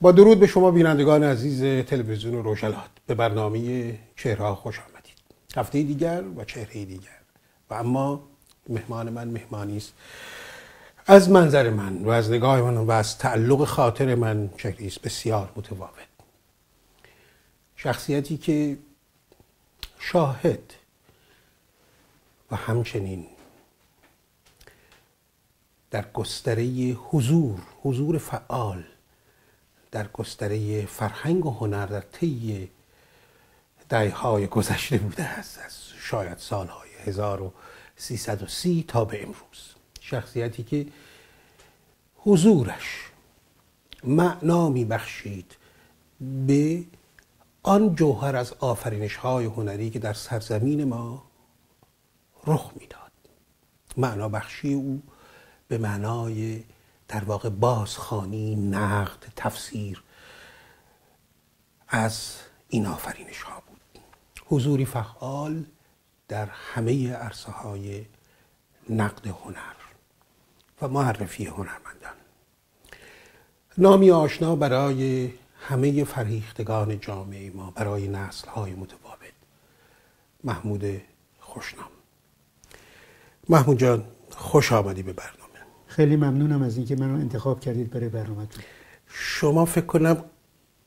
با درود به شما بینندگان عزیز تلویزیون روشلات به برنامه چهره خوش آمدید. هفته دیگر و چهره دیگر. و اما مهمان من مهمانی است. از منظر من و از نگاه من و از تعلق خاطر من چهره است بسیار متفاوت. شخصیتی که شاهد و همچنین در گستره حضور حضور فعال در گستره فرهنگ و هنر در طی های گذشته بوده است از شاید سالهای 1330 تا به امروز. شخصیتی که حضورش معنا بخشید به آن جوهر از آفرینش های هنری که در سرزمین ما رخ می‌داد. معنا بخشی او به معنای در واقع بازخانی نقد تفسیر از این آفرینش ها بود. حضوری فعال در همه عرصه های نقد هنر و معرفی هنرمندان. نامی آشنا برای همه فرهیختگان جامعه ما برای نسل های متفاوت. محمود خوشنام. محمود جان خوش آمدی به خیلی ممنونم از اینکه منو انتخاب کردید برای برنامهتون. شما فکر کنم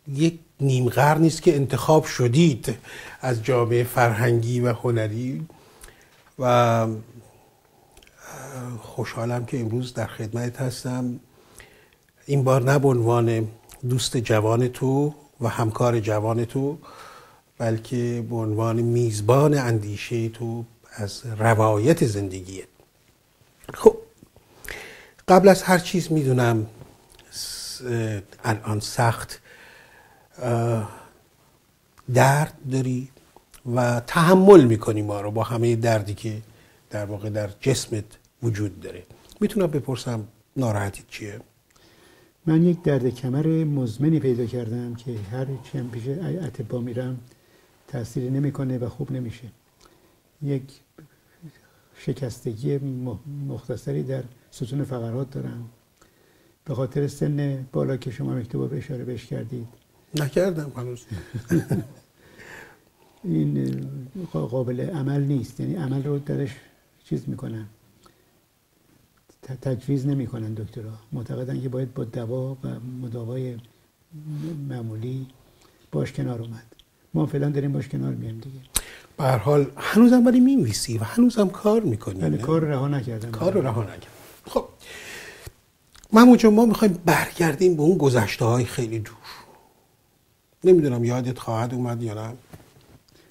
یک نیم قرن نیست که انتخاب شدید از جامعه فرهنگی و هنری و خوشحالم که امروز در خدمت هستم. این بار نه به عنوان دوست جوان تو و همکار جوان تو بلکه به عنوان میزبان اندیشه تو از روایت زندگیت. خب قبل از هر چیز می‌دونم الان سخت درد داری و تحمل می‌کنی ما رو با همه دردی که در واقع در جسمت وجود داره. می‌تونم بپرسم ناراحتی چیه؟ من یک درد کمر مزمنی پیدا کردم که هر چیم پیش اتبا میرم تاثیری نمی‌کنه و خوب نمیشه. یک شکستگی مختصری در ستون فقرات دارم. به خاطر سن بالا که شما مکتوب به اشاره بهش کردید. نکردم هنوز. این قابل عمل نیست. یعنی عمل رو درش چیز می‌کنن. تجویز نمی‌کنن دکترها. معتقدن که باید با دوا و مداوای معمولی باش کنار اومد. ما فعلا داریم باش کنار میایم دیگه. به هر حال هنوزم ولی می‌نویسی و هنوزم کار می‌کنی بله کار رها نکردم. کار رو رها نکردم. محمود ما می‌خوایم برگردیم به اون گذشته های خیلی دور. نمی‌دونم یادت خواهد اومد یا نه.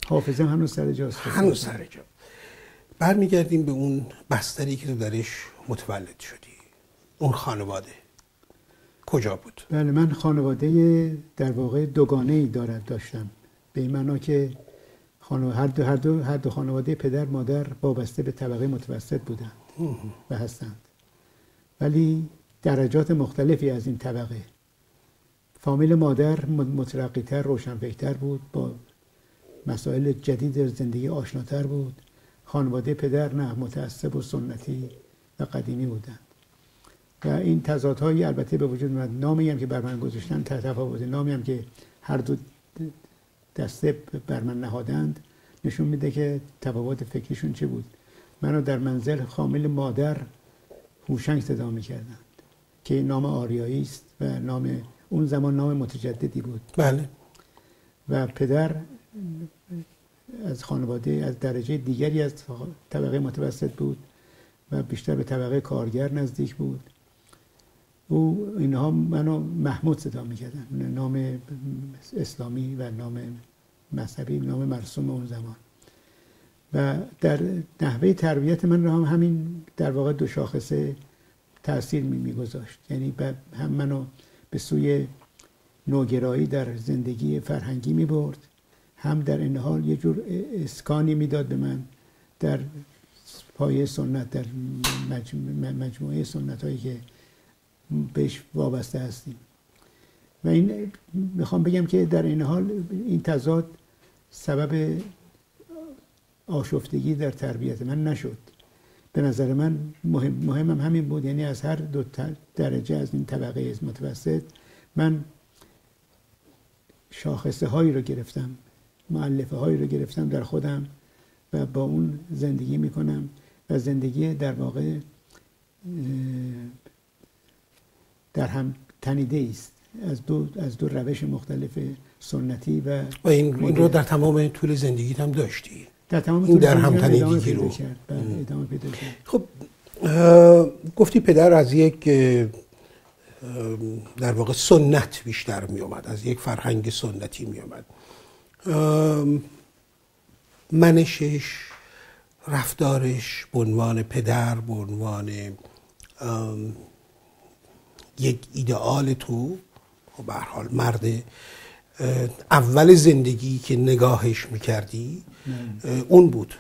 حافظه هنوز سر جاست. هنوز سر جا. برمیگردیم به اون بستری که تو درش متولد شدی. اون خانواده. کجا بود؟ بله من خانواده در واقع دوگانه ای دارد داشتم. به این معنا که هر دو, هر دو, هر دو خانواده پدر مادر وابسته به طبقه متوسط بودند و هستند. ولی درجات مختلفی از این طبقه. فامیل مادر مترقیتر روشنفکرتر بود با مسائل جدید زندگی آشناتر بود. خانواده پدر نه متعصب و سنتی و قدیمی بودند. و این تضادهایی البته به وجود اومد نامی هم که بر من گذاشتن تفاوت نامی هم که هر دو دسته بر من نهادند نشون میده که تفاوت فکریشون چه بود. منو در منزل خامل مادر هوشنگ صدا می‌کردند. که نام آریایی است و نام اون زمان نام متجددی بود. بله. و پدر از خانواده از درجه دیگری از طبقه متوسط بود و بیشتر به طبقه کارگر نزدیک بود. او اینها منو محمود صدا می‌کردن. نام اسلامی و نام مذهبی نام مرسوم اون زمان. و در نحوه تربیت من رو هم همین در واقع دو شاخصه تاثیر میگذاشت. یعنی هم منو به سوی نوگرایی در زندگی فرهنگی می برد هم در این حال یه جور اسکانی می‌داد به من در پایه سنت در مجموعه سنت هایی که بهش وابسته هستیم. و این می‌خوام بگم که در این حال این تضاد سبب آشفتگی در تربیت من نشد. به نظر من مهم مهمم همین بود. یعنی از هر دو درجه از این طبقه متوسط من شاخصه هایی رو گرفتم معلفه هایی رو گرفتم در خودم و با اون زندگی می‌کنم و زندگی در واقع در هم تنیده است. از دو از دو روش مختلف سنتی و و این, این رو در تمام طول زندگیت هم داشتی. در تمام این در هم تنیدگی رو بله، ادامه پیدا کرد. خب گفتی پدر از یک در واقع سنت بیشتر می اومد از یک فرهنگ سنتی می اومد منشش رفتارش به عنوان پدر به عنوان یک ایدئال تو خب به حال مرد اول زندگی که نگاهش می‌کردی اون بود.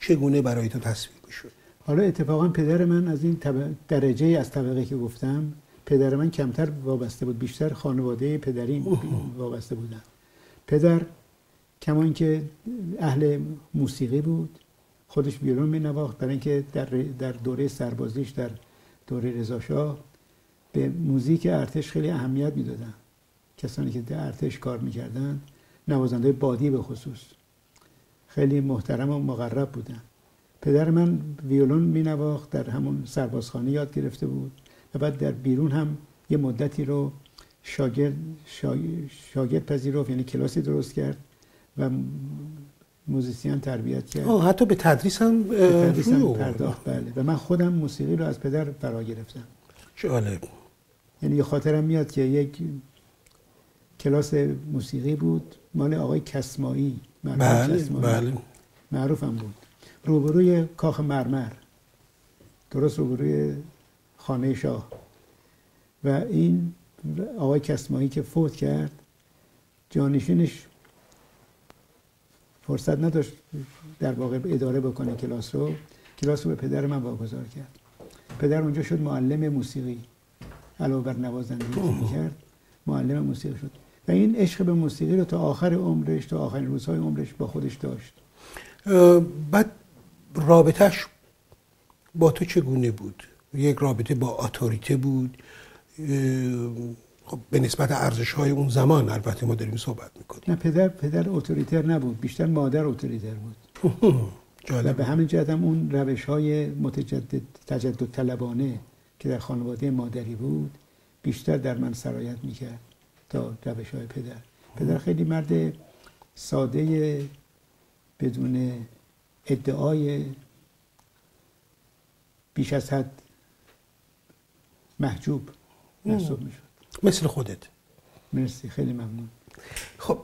چگونه برای تو تصویر می‌شد؟ حالا اتفاقا پدر من از این درجه از طبقه که گفتم پدر من کمتر وابسته بود بیشتر خانواده پدری وابسته بودن. پدر کمان که اهل موسیقی بود خودش ویولون می نواخت برای اینکه در, در دوره سربازیش در دوره رضاشاه به موزیک ارتش خیلی اهمیت می‌دادن. کسانی که در ارتش کار می‌کردن نوازنده بادی به خصوص. خیلی محترم و مقرب بودن. پدر من ویولون می نواخت در همون سربازخانه یاد گرفته بود و بعد در بیرون هم یه مدتی رو شاگرد, شاگرد پذیرفت یعنی کلاسی درست کرد و موزیسیان تربیت کرد. آه حتی به تدریس هم, به تدریس هم پرداخت بله. و من خودم موسیقی رو از پدر فرا گرفتم. جالب. یعنی خاطرم میاد که یک کلاس موسیقی بود مال آقای کسمایی. بله کسمایی. بله. معروفم بود. روبروی کاخ مرمر. درست روبروی خانه شاه. و این آقای کسمایی که فوت کرد جانشینش فرصت نداشت در واقع اداره بکنه کلاس رو. کلاس رو به پدر من واگذار کرد. پدر اونجا شد معلم موسیقی. علاوه بر نوازندگی که کرد معلم موسیقی شد. و این عشق به موسیقی رو تا آخر عمرش تا آخرین روزهای عمرش با خودش داشت. بعد رابطهش با تو چگونه بود؟ یک رابطه با اتوریته بود. خب به نسبت ارزش های اون زمان البته ما داریم صحبت می‌کنیم. نه پدر پدر اتوریتر نبود بیشتر مادر اتوریتر بود. و به همین جهت هم اون روش های متجدد تجدد طلبانه که در خانواده مادری بود بیشتر در من سرایت می‌کرد. تا روش های پدر. پدر خیلی مرد ساده بدون ادعای بیش از حد محجوب محسوب می‌شد. مثل خودت. مرسی خیلی ممنون. خب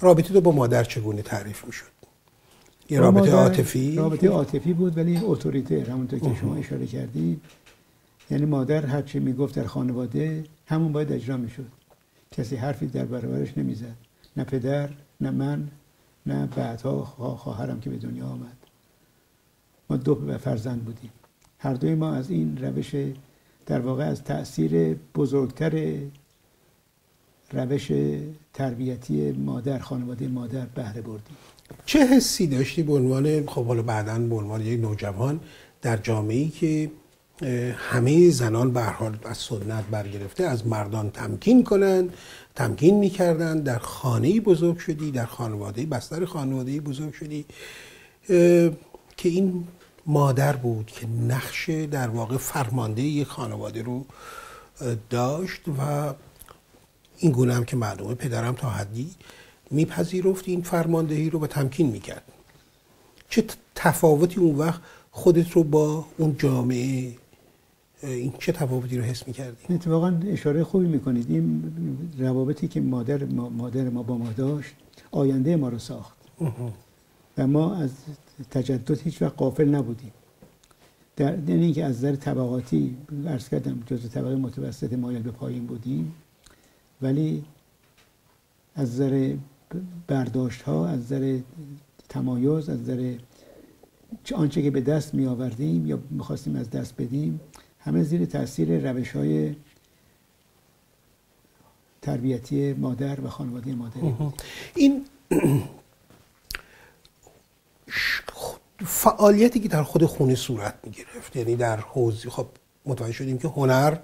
رابطه تو با مادر چگونه تعریف می‌شد؟ یه رابطه عاطفی؟ رابطه عاطفی بود ولی اتوریته همونطور که شما اشاره کردید. یعنی مادر هر چی می‌گفت در خانواده همون باید اجرا می‌شد. کسی حرفی در برابرش نمی‌زد. نه پدر نه من نه بعدها خواهرم که به دنیا آمد. ما دو فرزند بودیم. هر دوی ما از این روش در واقع از تاثیر بزرگتر روش تربیتی مادر خانواده مادر بهره بردیم. چه حسی داشتی به عنوان خب حالا بعدا به عنوان یک نوجوان در جامعه ای که همه زنان به حال از سنت برگرفته از مردان تمکین کنند تمکین می‌کردن در خانه بزرگ شدی در خانواده بستر خانواده بزرگ شدی. که این مادر بود که نقش در واقع فرمانده یک خانواده رو داشت و این گونه هم که معلومه پدرم تا حدی میپذیرفت این فرماندهی رو به تمکین می‌کرد. چه تفاوتی اون وقت خودت رو با اون جامعه این چه تفاوتی رو حس می‌کردی؟ اتفاقا اشاره خوبی می‌کنید. این روابطی که مادر ما, مادر ما با ما داشت آینده ما رو ساخت. و ما از تجدد هیچ وقت قافل نبودیم. در یعنی اینکه از نظر طبقاتی عرض کردم جز طبقه متوسط مایل به پایین بودیم. ولی از نظر برداشت ها از نظر تمایز از نظر آنچه که به دست می آوردیم یا می‌خواستیم از دست بدیم همه زیر تاثیر روش های تربیتی مادر و خانواده مادر. این فعالیتی که در خود خونه صورت می گرفت یعنی در حوزه خب متوجه شدیم که هنر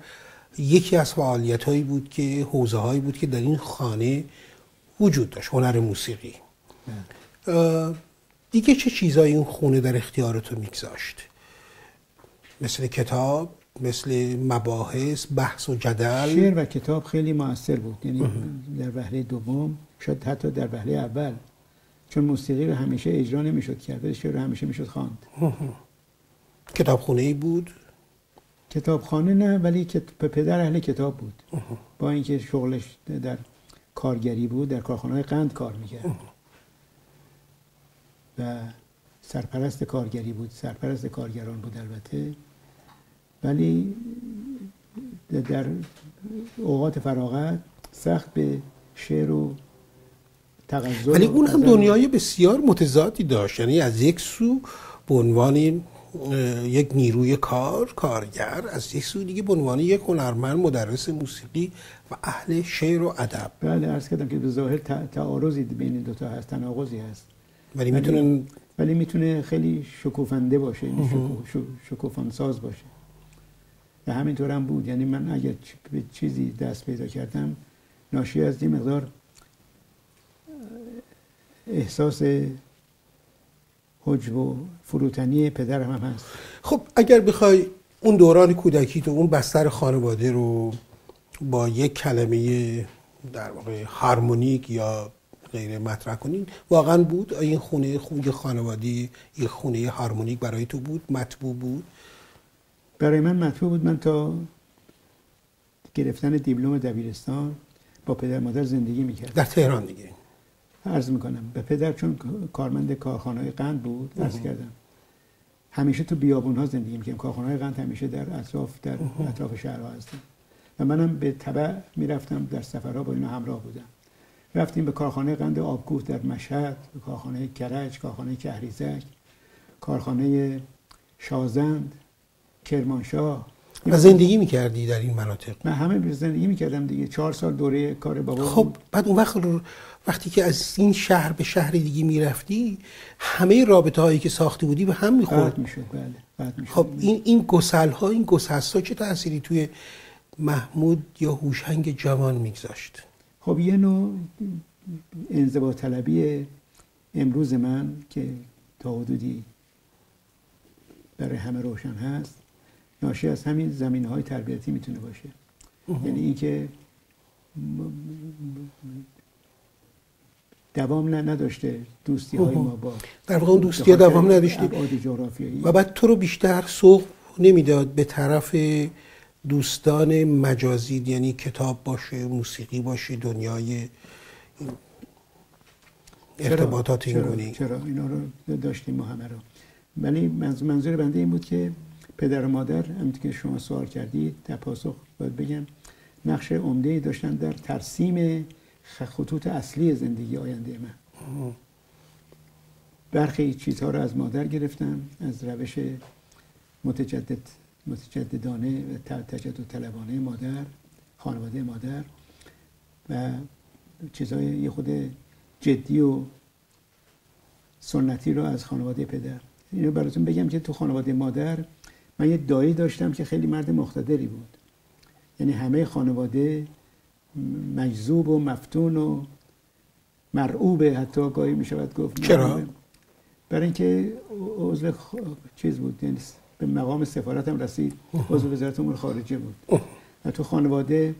یکی از فعالیت هایی بود که حوزه هایی بود که در این خانه وجود داشت هنر موسیقی. دیگه چه چیزایی این خونه در اختیارتون میگذاشت؟ مثل کتاب مثل مباحث بحث و جدل. شعر و کتاب خیلی موثر بود. یعنی در وهله دوم شاید حتی در وهله اول چون موسیقی رو همیشه اجرا نمی‌شد کرد شعر رو همیشه می‌شد خواند. کتابخونه ای بود؟ کتابخانه نه ولی پدر اهل کتاب بود. با اینکه شغلش در کارگری بود در کارخانه قند کار می‌کرد. و سرپرست کارگری بود. سرپرست کارگران بود البته. ولی در اوقات فراغت سخت به شعر و تغزل ولی اون هم دنیای بسیار متضادی داشت. یعنی از یک سو به عنوان یک نیروی کار کارگر از یک سو دیگه به عنوان یک هنرمند مدرس موسیقی و اهل شعر و ادب. بله عرض کردم که به ظاهر تعارضی بین این دوتا هست تناقضی هست. ولی می‌تونه ولی می‌تونه خیلی شکوفنده باشه یعنی شکوفان ساز باشه. و همینطور هم بود. یعنی من اگر به چیزی دست پیدا کردم ناشی از این مقدار احساس حجب و فروتنی پدرم هم هست. خب اگر بخوای اون دوران کودکی تو اون بستر خانواده رو با یک کلمه در واقع هارمونیک یا غیر مطرح کنین واقعا بود؟ این خونه خوی خانوادی یک خونه هارمونیک برای تو بود؟ مطبوع بود؟ برای من مطبوع بود. من تا گرفتن دیپلم دبیرستان با پدر مادر زندگی می‌کرد در تهران دیگه. عرض می‌کنم به پدر چون کارمند کارخانه قند بود عرض کردم. همیشه تو بیابون ها زندگی می‌کردم. کارخانه قند همیشه در اطراف در اطراف شهرها هستم و منم به تبع می‌رفتم در سفرها با اینا همراه بودم. رفتیم به کارخانه قند آبگوه در مشهد به کارخانه کرج کارخانه کهریزک کارخانه شازند. کرمانشاه. و زندگی می‌کردی در این مناطق؟ من همه زندگی می‌کردم دیگه. چهار سال دوره کار بابا. خب بعد اون وقت وقتی که از این شهر به شهر دیگه می‌رفتی همه رابطه هایی که ساخته بودی به هم می‌خورد. می‌شد بله خب این این گسل ها این گسست ها چه تأثیری توی محمود یا هوشنگ جوان میگذاشت؟ خب یه نوع انضباط طلبی امروز من که تا حدودی برای همه روشن هست. ناشی از همین زمین های تربیتی می‌تونه باشه. یعنی اینکه دوام نداشته دوستی های ما با در واقع اون دوستی دوام نداشته و بعد تو رو بیشتر سوق نمی‌داد به طرف دوستان مجازی یعنی کتاب باشه موسیقی باشه دنیای ارتباطات این گونی چرا؟ اینا رو داشتیم ما همه رو. ولی منظور بنده این بود که پدر و مادر همونطور که شما سوال کردید در پاسخ باید بگم نقش عمده داشتن در ترسیم خطوط اصلی زندگی آینده من. برخی چیزها رو از مادر گرفتم از روش متجدد متجددانه و تجدد طلبانه مادر خانواده مادر و چیزهای یه خود جدی و سنتی رو از خانواده پدر. اینو براتون بگم که تو خانواده مادر من یه دایی داشتم که خیلی مرد مقتدری بود. یعنی همه خانواده مجذوب و مفتون و مرعوبه. حتی گاهی می شود گفت چرا؟ برای اینکه عضو چیز بود یعنی به مقام سفارت هم رسید. عضو وزارت امور خارجه بود. و تو خانواده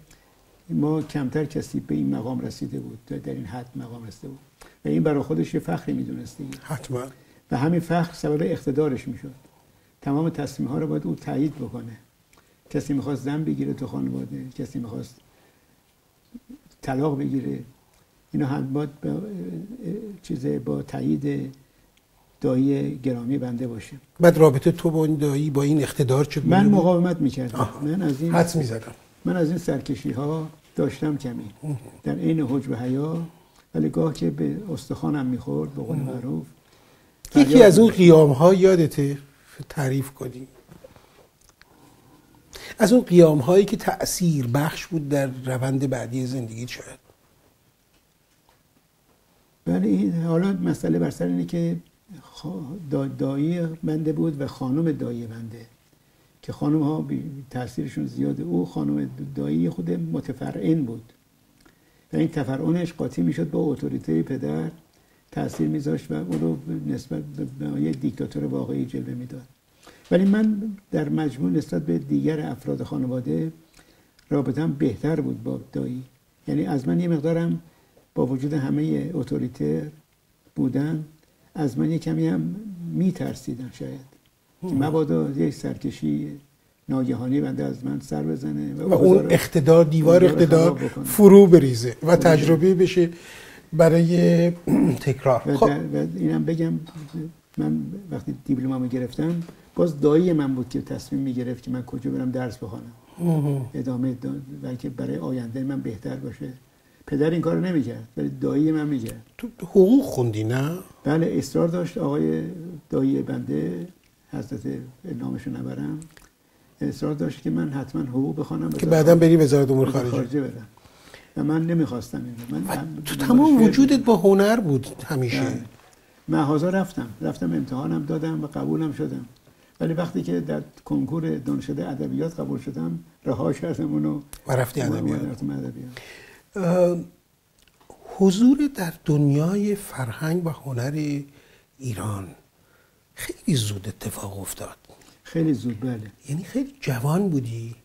ما کمتر کسی به این مقام رسیده بود در این حد مقام رسیده بود. و این برای خودش یه فخری می‌دونست حتما. و همین فخر سبب اقتدارش می‌شد. تمام تصمیم ها رو باید او تایید بکنه. کسی می‌خواست زن بگیره تو خانواده کسی می‌خواست طلاق بگیره. اینا هم باید با چیز با تایید دایی گرامی بنده باشه. بعد رابطه تو با این دایی با این اقتدار چه من مقاومت می‌کردم. من از این حد می‌زدم. من از این سرکشی ها داشتم کمی. در عین حجب و حیا ولی گاه که به استخوانم می‌خورد به قول معروف یکی از اون قیام ها یادته؟ تعریف کنی از اون قیام هایی که تأثیر بخش بود در روند بعدی زندگی شاید ولی حالا مسئله بر سر اینه که دایی بنده بود و خانم دایی بنده. که خانم ها تاثیرشون زیاده او خانم دایی خود متفرعن بود. و این تفرعنش قاطی می‌شد با اتوریته پدر تاثیر میذاشت و او رو نسبت به یه دیکتاتور واقعی جلوه می‌داد. ولی من در مجموع نسبت به دیگر افراد خانواده رابطم بهتر بود با دایی. یعنی از من یه مقدارم با وجود همه اتوریته بودن از من یه کمی هم میترسیدن شاید. که مبادا یک سرکشی ناگهانی بنده از من سر بزنه و, و اون اقتدار دیوار اقتدار فرو بریزه و تجربه بشه. برای تکرار. و, خب. اینم بگم من وقتی دیپلمامو گرفتم باز دایی من بود که تصمیم می‌گرفت که من کجا برم درس بخوانم ادامه بلکه برای آینده من بهتر باشه. پدر این کارو نمی‌کرد ولی دایی من می‌کرد. تو حقوق خوندی نه؟ بله اصرار داشت. آقای دایی بنده حضرت نامشو نبرم. اصرار داشت که من حتما حقوق بخوانم که بعدا بری وزارت امور خارجه. برم و من نمی‌خواستم اینو. من تو تمام وجودت با هنر بود همیشه. بله. محازا رفتم. رفتم امتحانم دادم و قبولم شدم. ولی وقتی که در کنکور دانشگاه ادبیات قبول شدم رها کردم اونو و رفتی ادبیات. حضور در دنیای فرهنگ و هنر ایران خیلی زود اتفاق افتاد. خیلی زود بله. یعنی خیلی جوان بودی؟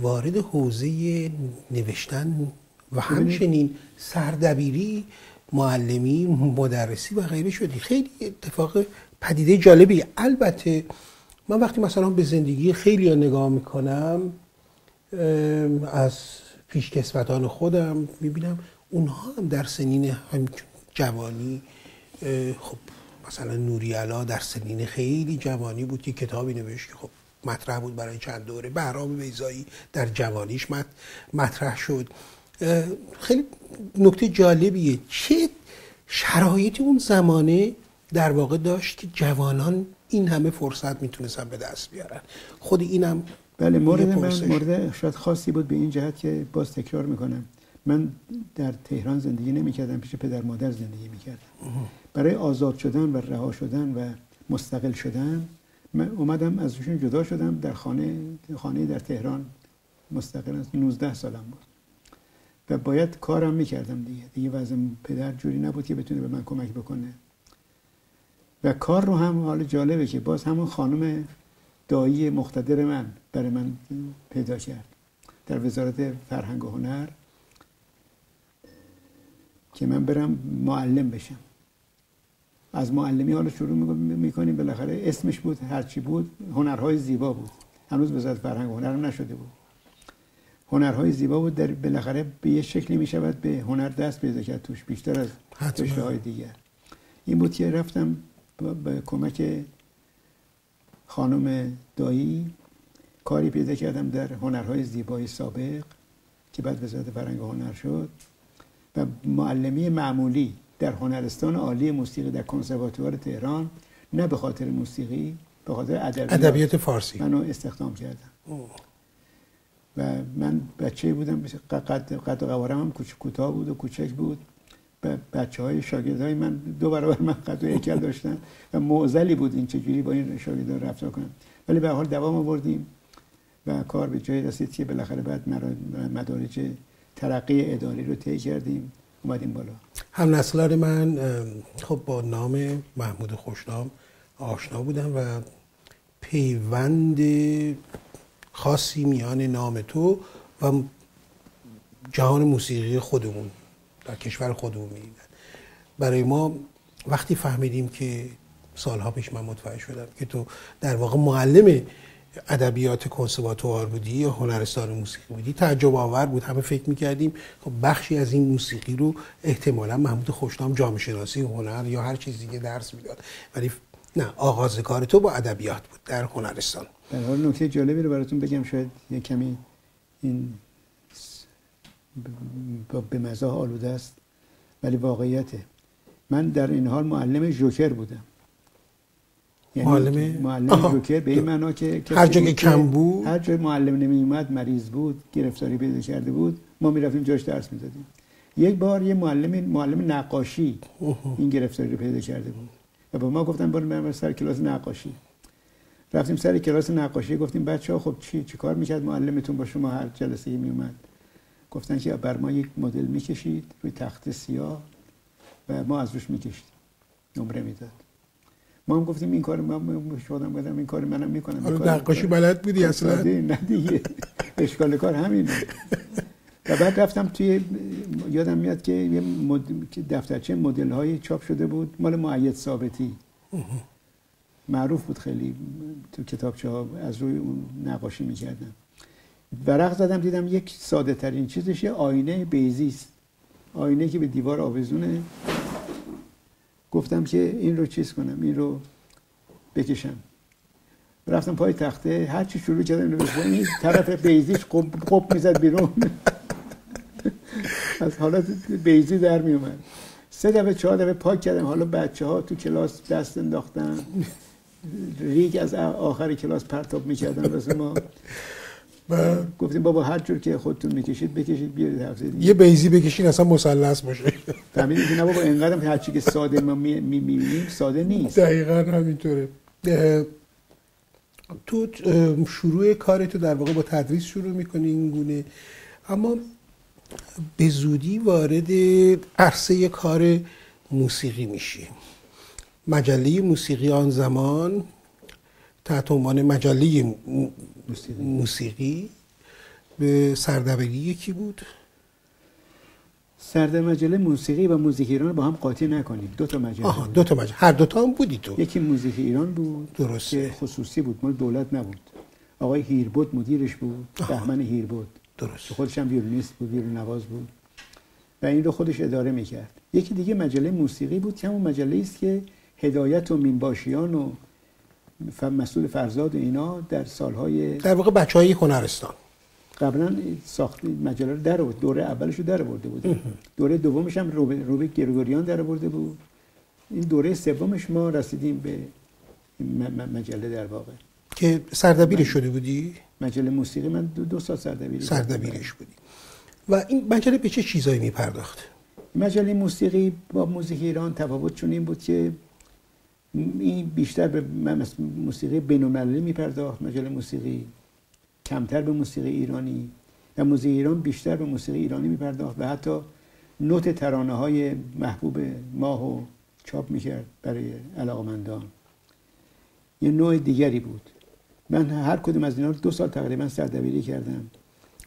وارد حوزه نوشتن و همچنین سردبیری معلمی مدرسی و غیره شدی. خیلی اتفاق پدیده جالبی البته من وقتی مثلا به زندگی خیلی نگاه می‌کنم از پیشکسوتان خودم می‌بینم اونها هم در سنین هم جوانی خب مثلا نوری علا در سنین خیلی جوانی بود که کتابی نوشت که خب مطرح بود برای چند دوره. بهرام بیزایی در جوانیش مطرح شد. خیلی نکته جالبیه. چه شرایطی اون زمانه در واقع داشت که جوانان این همه فرصت می‌تونستن به دست بیارن؟ خود اینم بله مورد من مورد شاید خاصی بود به این جهت که باز تکرار می‌کنم. من در تهران زندگی نمی‌کردم پیش پدر مادر زندگی می‌کردم. برای آزاد شدن و رها شدن و مستقل شدن من اومدم ازشون جدا شدم در خانه خانه در تهران مستقل 19 سالم بود. و باید کارم می‌کردم دیگه. دیگه وضع پدر جوری نبود که بتونه به من کمک بکنه. و کار رو هم حال جالبه که باز همون خانم دایی مقتدر من برای من پیدا کرد در وزارت فرهنگ و هنر که من برم معلم بشم. از معلمی حالا شروع می‌کنیم بالاخره اسمش بود هرچی بود هنرهای زیبا بود. هنوز وزارت فرهنگ هنر نشده بود. هنرهای زیبا بود در بالاخره به یه شکلی می‌شود به هنر دست پیدا کرد توش بیشتر از رشته های دیگر. این بود که رفتم به کمک خانم دایی. کاری پیدا کردم در هنرهای زیبای سابق که بعد وزارت فرهنگ هنر شد. و معلمی معمولی در هنرستان عالی موسیقی در کنسرواتوار تهران نه به خاطر موسیقی به خاطر ادبیات, فارسی. منو استخدام کردم و من بچه بودم قد, قد و قوارم هم کوتاه بود و کوچک بود. و بچه های شاگرد های من دو برابر من قد و هیکل داشتن. و معزلی بود این چجوری با این شاگردان رفتار کنم. ولی به حال دوام آوردیم و کار به جای رسید که بالاخره بعد مدارج ترقی اداری رو طی کردیم. اومدیم بالا. هم نسلار من خب با نام محمود خوشنام آشنا بودم و پیوند خاصی میان نام تو و جهان موسیقی خودمون در کشور خودمون می‌دیدن. برای ما وقتی فهمیدیم که سالها پیش من متوجه شدم که تو در واقع معلم ادبیات کنسرواتوار بودی یا هنرستان موسیقی بودی؟ تعجب آور بود همه فکر می‌کردیم خب بخشی از این موسیقی رو احتمالا محمود خوشنام جامعه شناسی هنر یا هر چیزی که درس می‌داد. ولی نه آغاز کار تو با ادبیات بود در هنرستان. در حال نکته جالبی رو براتون بگم شاید یه کمی این به مزاح آلوده است ولی واقعیته. من در این حال معلم جوکر بودم. یعنی معلم معلم جوکر به این معنا که هر جا کم بود. هر جا معلم نمی اومد مریض بود گرفتاری پیدا کرده بود ما می‌رفتیم جاش درس می‌دادیم. یک بار یه معلم معلم نقاشی این گرفتاری رو پیدا کرده بود. و با ما گفتن برو برم سر کلاس نقاشی. رفتیم سر کلاس نقاشی گفتیم بچه ها خب چی چی کار می‌کرد؟ معلمتون با شما هر جلسه ای میومد گفتن که بر ما یک مدل می‌کشید روی تخت سیاه و ما از روش می‌کشید نمره می‌داد. ما هم گفتیم این کار من شدم بودم این کار منم می‌کنم. نقاشی بلد بودی اصلا؟ نه دیگه اشکال کار همینه. و بعد رفتم توی یادم میاد که یه. دفترچه مدل های چاپ شده بود مال معید ثابتی. معروف بود خیلی تو کتابچه ها از روی اون نقاشی می‌کردم ورق زدم دیدم یک ساده ترین چیزش یه آینه بیزی است آینه که به دیوار آویزونه. گفتم که این رو چیز کنم این رو بکشم. رفتم پای تخته هر چی شروع کردم نوشتم این طرف بیزیش قب می‌زد بیرون. از حالت بیزی در می اومد سه دفعه چهار دفعه پاک کردم. حالا بچه ها تو کلاس دست انداختن. ریگ از آخر کلاس پرتاب می‌کردن. واسه ما گفتیم بابا هر جور که خودتون می‌کشید بکشید بیارید هفته دیگه. یه بیزی بکشین اصلا مثلث باشه. فهمیدید که نه بابا اینقدر هر چی که ساده ما می‌بینیم ساده نیست. دقیقا همینطوره. تو شروع کار تو در واقع با تدریس شروع می‌کنی این گونه. اما به زودی وارد عرصه کار موسیقی میشی. مجله موسیقی آن زمان تحت عنوان مجله موسیقی. به سردبری یکی بود. سرده مجله موسیقی و موزیک ایران با هم قاطی نکنیم دو تا مجله. آها دو تا مجله. هر دو تا هم بودی تو. یکی موزیک ایران بود درسته. که خصوصی بود. مال دولت نبود. آقای هیربود مدیرش بود بهمن هیربود درست. خودش هم ویولونیست بود ویولون نواز بود. و این رو خودش اداره می‌کرد. یکی دیگه مجله موسیقی بود که همون مجله است که هدایت و مینباشیان و مسئول فرزاد اینا در سالهای در واقع بچه های هنرستان. قبلا ساخت مجله رو در بود دوره اولش رو در برده بود. دوره دومش هم روبیک گرگوریان در برده بود. این دوره سومش ما رسیدیم به مجله در واقع. که سردبیر شده بودی؟ مجله موسیقی. من دو, دو سال سردبیر سردبیرش بودی. و این مجله به چه چیزایی می پرداخت؟ مجله موسیقی با موسیقی ایران تفاوت چون این بود که این بیشتر به موسیقی بین‌المللی می پرداخت مجله موسیقی کمتر به موسیقی ایرانی و موسیقی ایران بیشتر به موسیقی ایرانی می پرداخت و حتی نوت ترانه های محبوب ماه و چاپ می‌کرد برای علاقمندان. یه نوع دیگری بود. من هر کدوم از اینا دو سال تقریبا سردبیری کردم.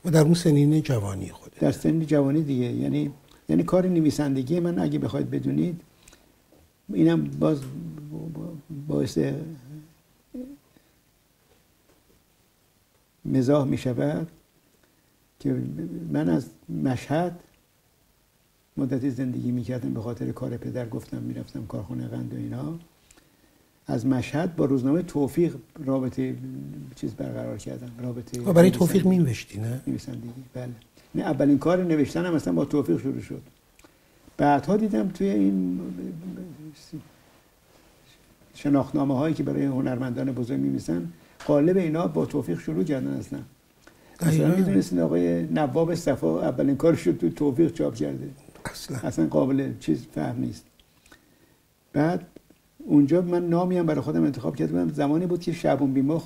و در اون سنین جوانی خود در سنین جوانی دیگه. یعنی یعنی کار نویسندگی من اگه بخواید بدونید اینم باز باعث مزاح می شود که من از مشهد مدتی زندگی می کردم به خاطر کار پدر گفتم می‌رفتم کارخونه قند و اینا. از مشهد با روزنامه توفیق رابطه چیز برقرار کردم رابطه و برای توفیق می نوشتی نه؟ نویسندگی بله. نه اولین کار نوشتنم اصلا با توفیق شروع شد. بعدها دیدم توی این شناختنامه هایی که برای هنرمندان بزرگ میمیسن قالب اینا با توفیق شروع کردن اصلا. اصلا؟ می‌دونستین آقای نواب صفا اولین کارش رو تو توفیق چاپ کرده. اصلا. اصلا قابل چیز فهم نیست. بعد اونجا من نامی هم برای خودم انتخاب کردم زمانی بود که شعبون بیمخ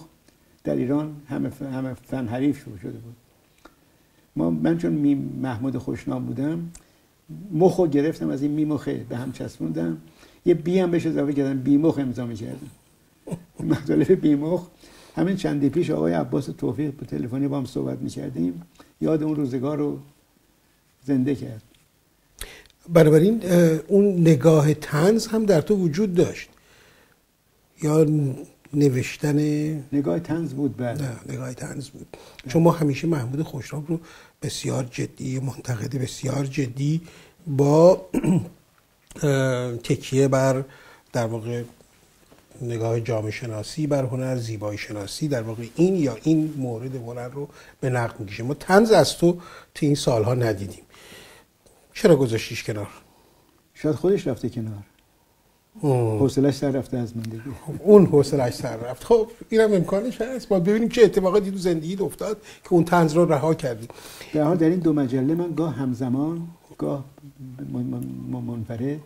در ایران همه همه فن حریف شده بود. ما من چون می محمود خوشنام بودم مخو گرفتم از این میمخه به هم چسبوندم. یه بی هم بهش اضافه کردم بیمخ امضا می‌کردم مختلف بیمخ. همین چندی پیش آقای عباس توفیق به تلفنی با هم صحبت می‌کردیم. یاد اون روزگار رو زنده کرد. بنابراین اون نگاه تنز هم در تو وجود داشت. یا نوشتن؟ نگاه تنز بود بعد نه نگاه تنز بود. چون ما همیشه محمود خوشراب رو بسیار جدی منتقد بسیار جدی با تکیه بر در واقع نگاه جامعه شناسی بر هنر زیبایی شناسی در واقع این یا این مورد هنر رو به نقد می‌کشه ما تنز از تو تو این سالها ندیدیم. چرا گذاشتیش کنار؟ شاید خودش رفته کنار. حوصلش سر رفته از من دیگه. اون حوصلش سر رفت. خب اینم امکانش هست. با ببینیم چه اتفاقاتی تو زندگی افتاد که اون تنز رو رها کردی. در حال در این دو مجله من گاه همزمان گاه منفرد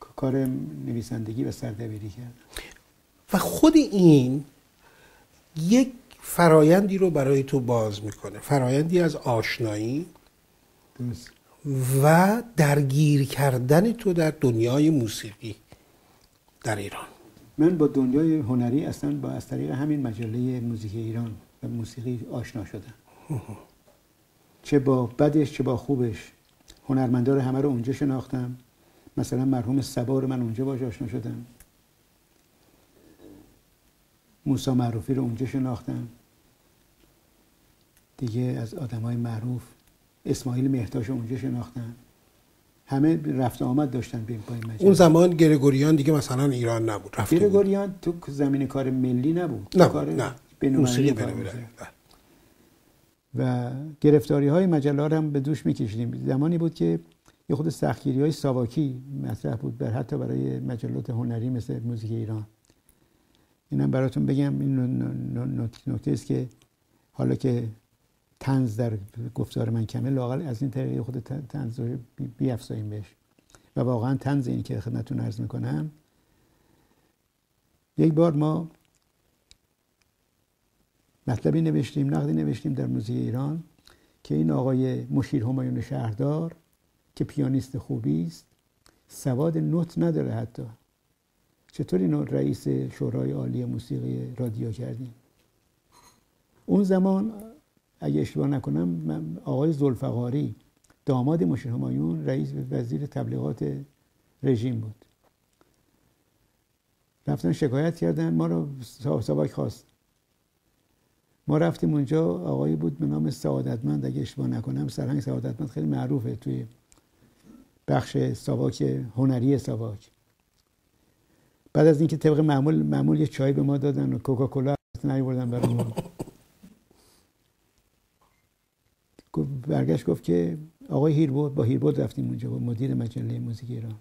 کار نویسندگی و سردبیری کردم و خود این یک فرایندی رو برای تو باز می‌کنه. فرایندی از آشنایی و درگیر کردن تو در دنیای موسیقی در ایران. من با دنیای هنری اصلا با از طریق همین مجله موزیک ایران و موسیقی آشنا شدم. چه با بدش چه با خوبش. هنرمندار همه رو اونجا شناختم. مثلا مرحوم سبا رو من اونجا باش آشنا شدم. موسا معروفی رو اونجا شناختم. دیگه از آدم های معروف اسماعیل مهتاش رو اونجا شناختم. همه رفت آمد داشتن به با این اون زمان گرگوریان دیگه مثلا ایران نبود گرگوریان تو زمین کار ملی نبود. نه کار نه. موسیقی و گرفتاری های مجله هم به دوش میکشیدیم. زمانی بود که یه خود سختگیری های ساواکی مطرح بود بر حتی برای مجلات هنری مثل موزیک ایران. اینم براتون بگم. این نکته است که حالا که تنز در گفتار من کمه لاقل از این طریق خود تنز رو بیافزاییم بهش. و واقعا تنز این که خدمتتون عرض می‌کنم. یک بار ما مطلبی نوشتیم نقدی نوشتیم در موزیک ایران که این آقای مشیر همایون شهردار که پیانیست خوبی است سواد نوت نداره حتی. چطور اینو رئیس شورای عالی موسیقی رادیو کردیم؟ اون زمان اگه اشتباه نکنم آقای زلفقاری داماد مشیر همایون رئیس وزیر تبلیغات رژیم بود. رفتن شکایت کردن ما رو ساواک خواست. ما رفتیم اونجا آقایی بود به نام سعادتمند اگه اشتباه نکنم سرهنگ سعادتمند خیلی معروفه توی بخش ساواک هنری ساواک. بعد از اینکه طبق معمول معمول یه چای به ما دادن و کوکاکولا نیوردن برای ما. برگشت گفت که آقای هیربود با هیربود رفتیم اونجا با مدیر مجله موزیک ایران.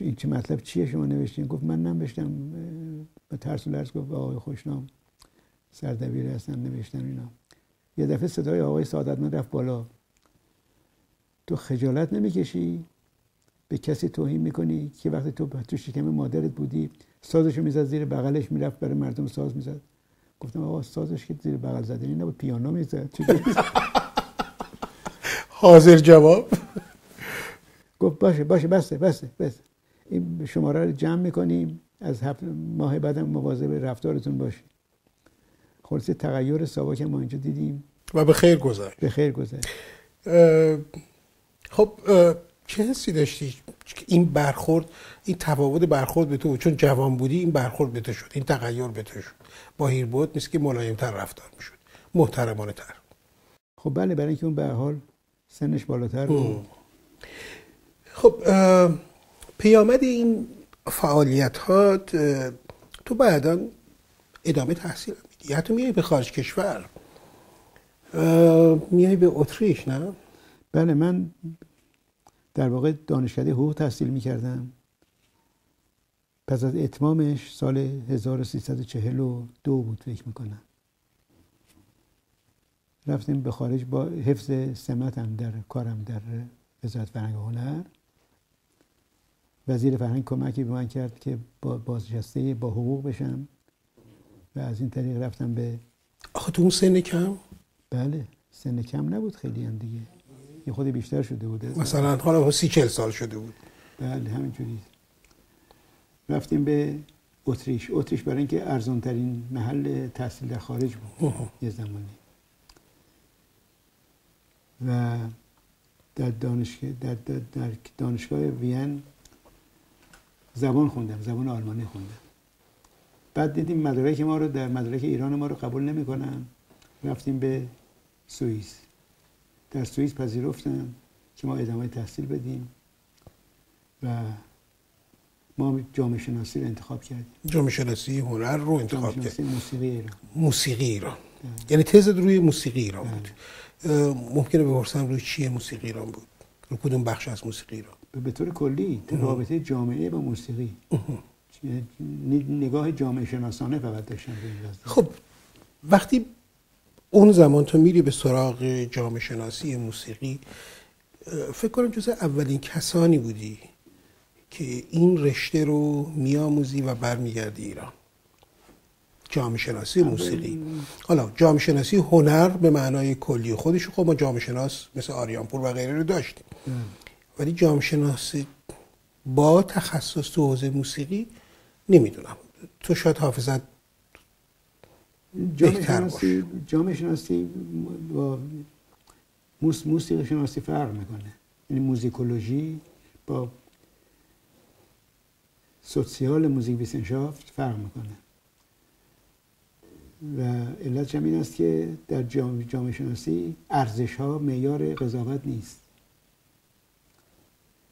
این چه مطلب چیه شما نوشتین؟ گفت من نوشتم با ترس و لرز گفت آقای خوشنام. سردبیر هستن نوشتن اینا. یه دفعه صدای آقای سعادتمند رفت بالا. تو خجالت نمی‌کشی؟ به کسی توهین می‌کنی که وقتی تو تو شکم مادرت بودی سازشو می‌زد زیر بغلش می‌رفت برای مردم ساز می‌زد. گفتم آقا سازش که زیر بغل زدنی نبود پیانو می‌زد؟ حاضر جواب. گفت باشه باشه بسته بسته بسته. این شماره رو جمع می‌کنیم از ماه بعدم مواظب رفتارتون باشید. خلاصه تغییر ساواک ما اینجا دیدیم. و به خیر گذشت به خیر گذشت خب چه حسی داشتی؟ این برخورد این تفاوت برخورد به تو چون جوان بودی این برخورد به تو شد این تغییر به تو شد. با هیربود نیست که ملایمتر رفتار می‌شد. محترمانه تر خب بله برای اینکه اون به حال سنش بالاتر بود. خب پیامد این فعالیت ها تو بعدا ادامه تحصیل حتی میای به خارج کشور. میای به اتریش نه؟ بله من در واقع دانشکده حقوق تحصیل می‌کردم. پس از اتمامش سال 1342 بود فکر می‌کنم. رفتیم به خارج با حفظ سمتم در کارم در وزارت فرهنگ هنر. وزیر فرهنگ کمکی به من کرد که با بازنشسته با حقوق بشم. و از این طریق رفتم به آخه تو اون سن کم؟ بله سن کم نبود خیلی هم دیگه. یه خود بیشتر شده بود. مثلا حالا سی چل سال شده بود. بله همینجوری. رفتیم به اتریش. اتریش برای اینکه ارزان ترین محل تحصیل در خارج بود. یه زمانی. و در دانشگاه در, در, در دانشگاه وین زبان خوندم زبان آلمانی خوندم. بعد دیدیم مدرک ما رو در مدرک ایران ما رو قبول نمی‌کنن. رفتیم به سوئیس. در سوئیس پذیرفتن که ما ادامه تحصیل بدیم و ما جامعه شناسی رو انتخاب کردیم. جامعه شناسی هنر رو انتخاب کردیم. موسیقی ایران. موسیقی ایران. ده. یعنی تز روی موسیقی ایران بود. ممکنه بپرسم روی چیه موسیقی ایران بود؟ رو کدوم بخش از موسیقی ایران؟ به طور کلی رابطه جامعه با موسیقی. نگاه جامعه شناسانه فقط داشتن خب وقتی اون زمان تو میری به سراغ جامعه شناسی موسیقی فکر کنم جز اولین کسانی بودی که این رشته رو میآموزی و برمیگردی ایران. جامعه شناسی موسیقی. حالا جامعه شناسی هنر به معنای کلی خودش خب ما جامعه شناس مثل آریانپور و غیره رو داشتیم. ولی جامعه شناسی با تخصص تو حوزه موسیقی نمی‌دونم. تو شاید حافظت بهتر شناسی جامعه شناسی با موس- موسیقی شناسی فرق می‌کنه. یعنی موزیکولوژی با سوسیال موزیک ویسنشافت فرق می‌کنه. و علت این است که در جام- جامعه شناسی ارزش ها معیار قضاوت نیست.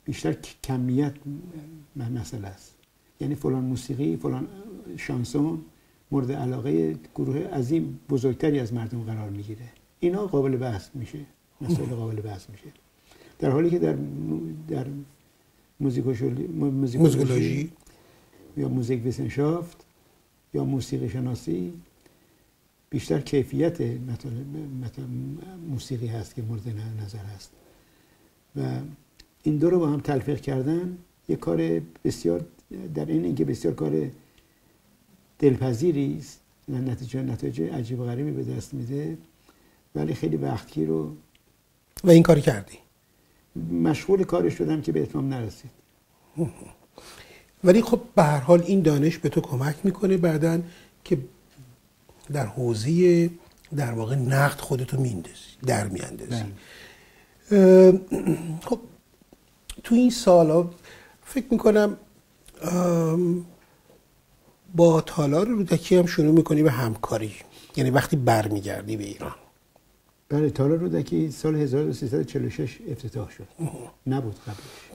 بیشتر کمیت مسئله است. یعنی فلان موسیقی فلان شانسون مورد علاقه گروه عظیم بزرگتری از مردم قرار می‌گیره. اینا قابل بحث میشه. مسائل قابل بحث میشه. در حالی که در در موزیکولوژی یا موزیک ویسنشافت یا موسیقی شناسی بیشتر کیفیت موسیقی هست که مورد نظر هست. و این دو رو با هم تلفیق کردن یک کار بسیار در این اینکه بسیار کار دلپذیری است و نتیجه نتایج عجیب و غریبی به دست میده ولی خیلی وقتگیر رو و این کاری کردی؟ مشغول کارش شدم که به اتمام نرسید. ولی خب به هر حال این دانش به تو کمک می‌کنه بعدا که در حوزه در واقع نقد خودتو میندازی در میاندازی. بله. خب تو این سالا فکر می‌کنم با تالار رودکی هم شروع می‌کنی به همکاری. یعنی وقتی برمیگردی به ایران. بله تالار رودکی سال 1346 افتتاح شد. نبود قبلش.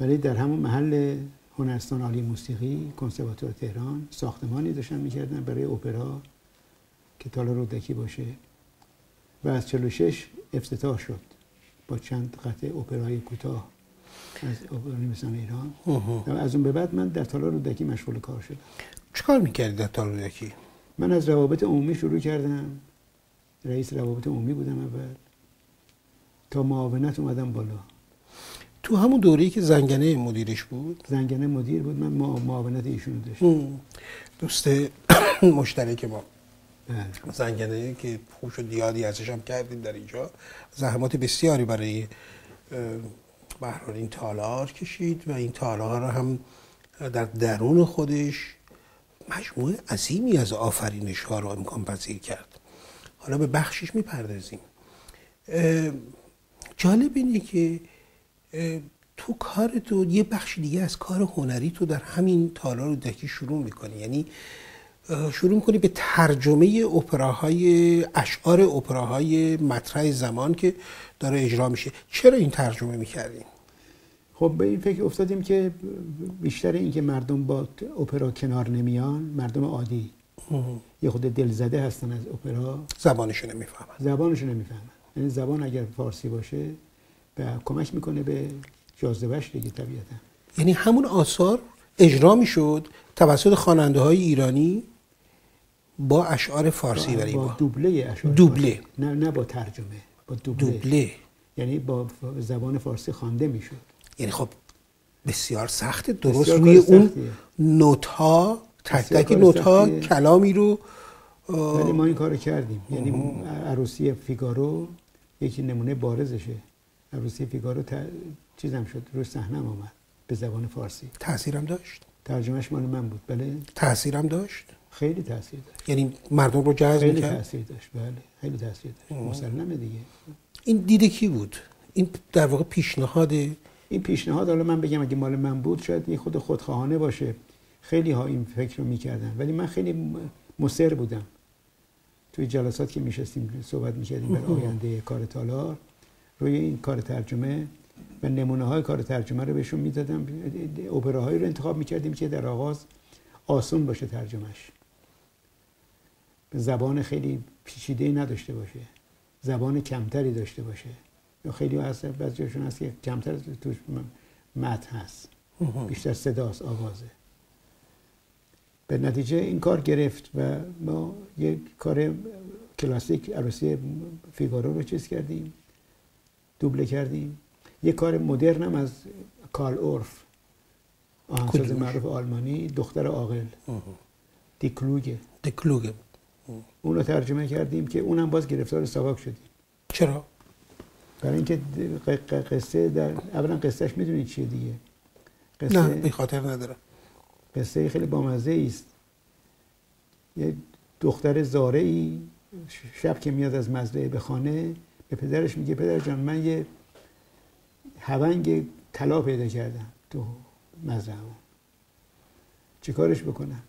ولی در همون محل هنرستان عالی موسیقی کنسرواتوار تهران ساختمانی داشتن می‌کردن برای اپرا که تالار رودکی باشه. و از 46 افتتاح شد با چند قطعه اپرای کوتاه. از اپرای ایران. و از اون به بعد من در تالار رودکی مشغول کار شدم. چیکار می‌کردی در تالار رودکی من از روابط عمومی شروع کردم. رئیس روابط عمومی بودم اول. تا معاونت اومدم بالا. تو همون دوره‌ای که زنگنه مدیرش بود؟ زنگنه مدیر بود. من مع- معاونت ایشونو داشتم. دوست مشترک ما بله. زنگنه که خوش و دیادی ازش هم کردیم در اینجا. زحمات بسیاری برای به هر حال این تالار کشید و این تالار رو هم در درون خودش مجموعه عظیمی از آفرینش ها رو امکان پذیر کرد. حالا به بخشش می‌پردازیم. جالب اینه که تو کار تو یه بخش دیگه از کار هنری تو در همین تالار رودکی شروع می‌کنی. یعنی شروع می‌کنی به ترجمه اپراهای اشعار اپراهای مطرح زمان که داره اجرا میشه. چرا این ترجمه می‌کردیم خب به این فکر افتادیم که بیشتر این که مردم با اپرا کنار نمیان مردم عادی. یه خود دلزده هستن از اپرا. زبانشو نمی‌فهمن. زبانشو نمی‌فهمن. یعنی زبان اگر فارسی باشه به کمک می‌کنه به جاذبهش دیگه طبیعتا. یعنی همون آثار اجرا می‌شد توسط خواننده های ایرانی؟ با اشعار فارسی ولی با با. دوبله اشعار دوبله. فارسی. نه نه با ترجمه با دوبله, دوبله. یعنی با زبان فارسی خوانده می‌شد. یعنی خب بسیار سخته درست بسیار روی اون. نوت ها تک تک نوت ها. کلامی رو ولی ما این کارو کردیم. یعنی عروسی فیگارو یکی نمونه بارزشه. عروسی فیگارو ت... چیزم شد روی صحنه آمد به زبان فارسی. تاثیرم داشت؟ ترجمهش مال من بود بله؟ تاثیرم داشت؟ خیلی تاثیر داشت. یعنی مردم رو جذب خیلی تاثیر داشت. بله خیلی تاثیر داشت. مسلمه دیگه. این دیده کی بود؟ این در واقع پیشنهاد این پیشنهاد حالا من بگم اگه مال من بود شاید یه خود خودخواهانه باشه. خیلی ها این فکر رو می‌کردن. ولی من خیلی مصر بودم. توی جلسات که میشستیم صحبت می‌کردیم برای آینده کار تالار روی این کار ترجمه و نمونه های کار ترجمه رو بهشون می‌دادم. اپراهایی رو انتخاب می‌کردیم که در آغاز آسون باشه ترجمهش. زبان خیلی پیچیده نداشته باشه. زبان کمتری داشته باشه. یا خیلی هست بعضیشون هست که کمتر توش م- متن هست. بیشتر صداست آوازه. به نتیجه این کار گرفت و ما یک کار کلاسیک عروسی فیگارو رو چیز کردیم دوبله کردیم. یک کار مدرن هم از کارل اورف آهنگساز؟ معروف آلمانی دختر عاقل. دیکلوگه دکلوگه اون رو ترجمه کردیم که اونم باز گرفتار ساواک شدیم. چرا؟ برای اینکه قصه در اولا قصهش می‌دونید چیه دیگه. نه قصه بی خاطر ندارم قصه خیلی بامزه است. یه دختر زاره ای شب که میاد از مزرعه به خانه به پدرش میگه پدر جان من یه هونگ طلا پیدا کردم تو مزرعه چی کارش بکنم؟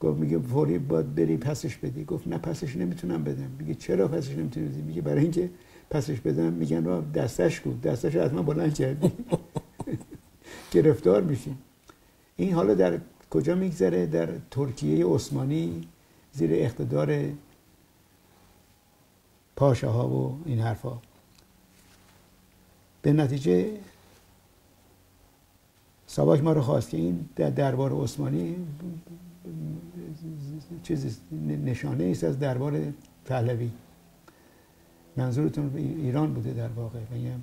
گفت میگه فوری باید بری پسش بدی. گفت نه پسش نمی‌تونم بدم. میگه چرا پسش نمی‌تونی بدی؟ میگه برای اینکه پسش بدم میگن را دستش کو دستش رو حتما بلند کردی. گرفتار میشیم این حالا در کجا میگذره؟ در ترکیه عثمانی زیر اقتدار پاشاها و این حرفا. به نتیجه ساواک ما رو خواست که این در دربار عثمانی چیزی نشانه است از دربار پهلوی. منظورتون ایران بوده در واقع. بگم